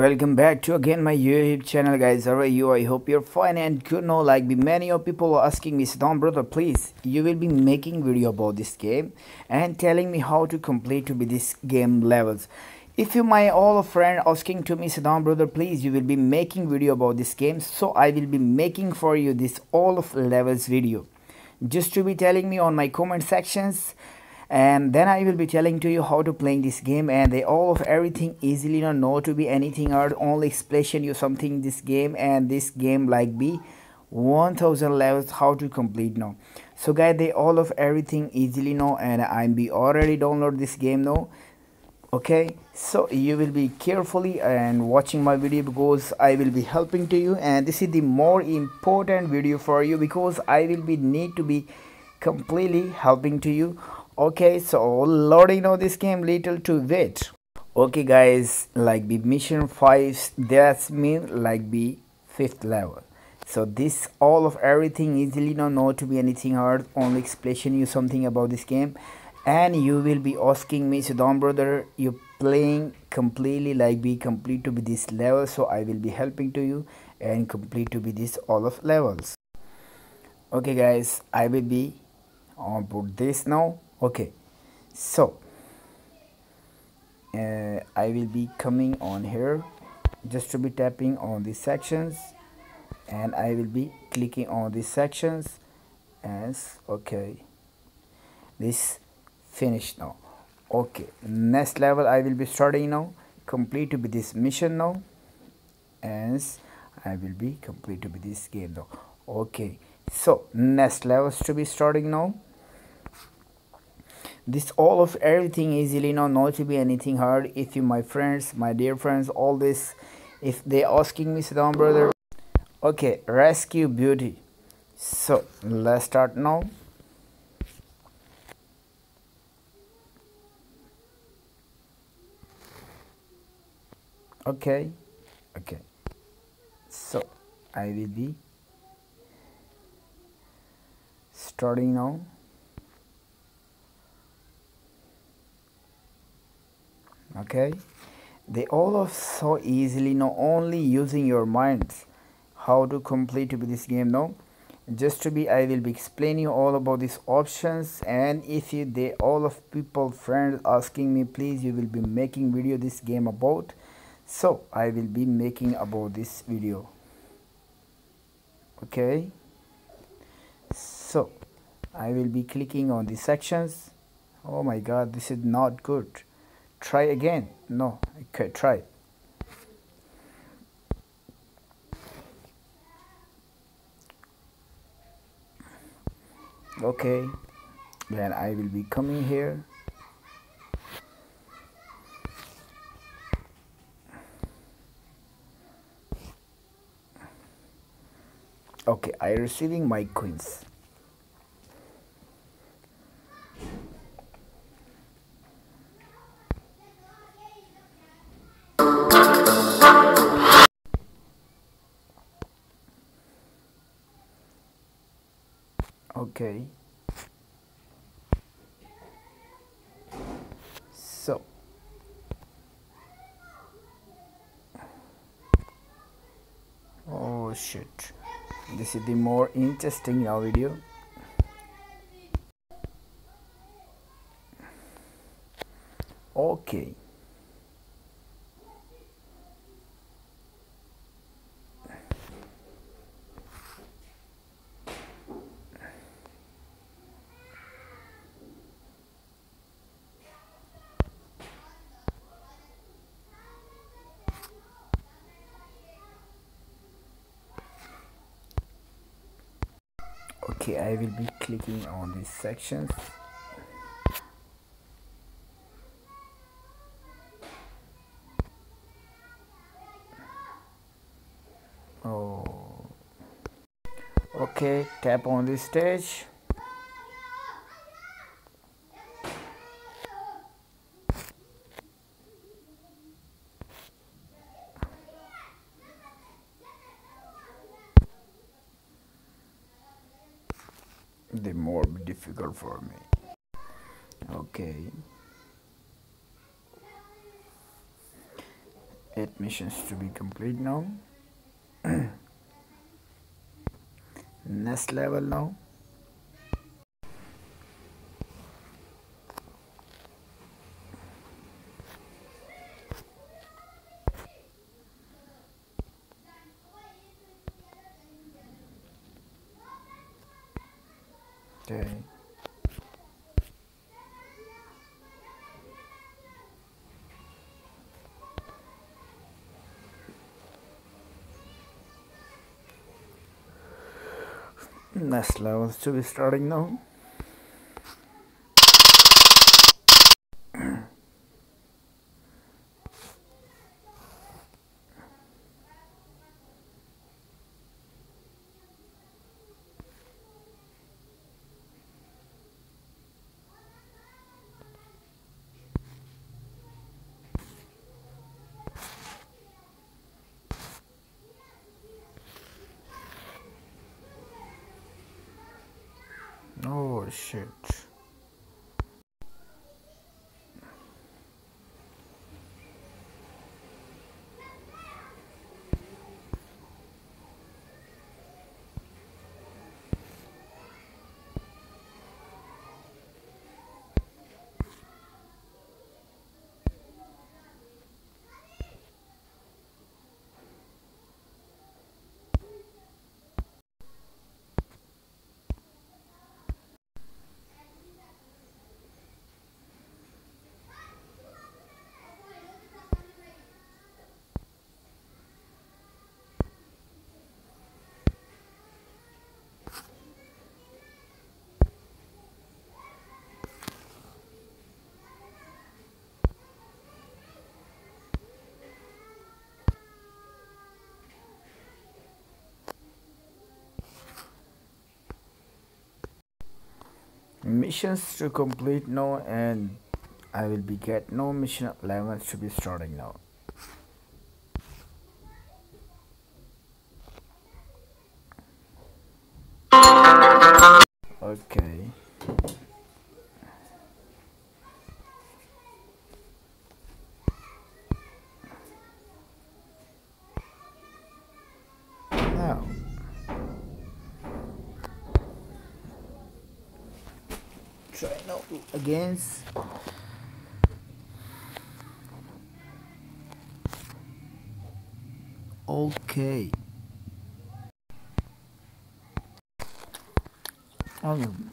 welcome back to again my youtube channel guys. How are you? I hope you're fine and good. No like be many of people are asking me Saddam brother please you will be making video about this game and telling me how to complete to be this game levels. If you my all friend asking to me Saddam brother please you will be making video about this game so i will be making for you this all of levels video. Just to be telling me on my comment sections and then I will be telling to you how to play this game and they all of everything easily not know to be anything or only explain you something this game and this game like be 1000 levels how to complete now so guys they all of everything easily know and I'm be already download this game now okay? So you will be carefully and watching my video because I will be helping to you and this is the more important video for you because I will be need to be completely helping to you okay so loading of this game little to wait okay guys like the mission 5 that's mean like the fifth level. So this all of everything easily not know to be anything hard only explain you something about this game. And you will be asking me Saddam brother you playing completely like be complete to be this level so I will be helping to you and complete to be this all of levels. Okay guys I will be on put this now okay. So uh, I will be coming on here. Just to be tapping on these sections. And I will be clicking on these sections. As okay. This finished now. Okay. Next level I will be starting now. Complete to be this mission now. As I will be complete to be this game now. Okay. So next levels to be starting now this all of everything easily now not to be anything hard. If you my friends my dear friends all this if they asking me Saddam brother okay rescue beauty. So let's start now. Okay okay. So I will be starting now okay? They all of so easily not only using your minds. How to complete this game now just to be i will be explaining all about these options and if you they all of people friends asking me please you will be making video this game about. So i will be making about this video. Okay? So i will be clicking on the sections. Oh my god this is not good try again. No okay try. Okay then I will be coming here. Okay I receiving my coins okay so. Oh shit. This is the more interesting now video okay okay I will be clicking on these sections. Oh. Okay tap on this stage the more difficult for me. Okay. Eight missions to be complete now. Next level now okay next level to be starting now Oh missions to complete now and I will be get no mission 11 to be starting now try now. Against. Okay. Um,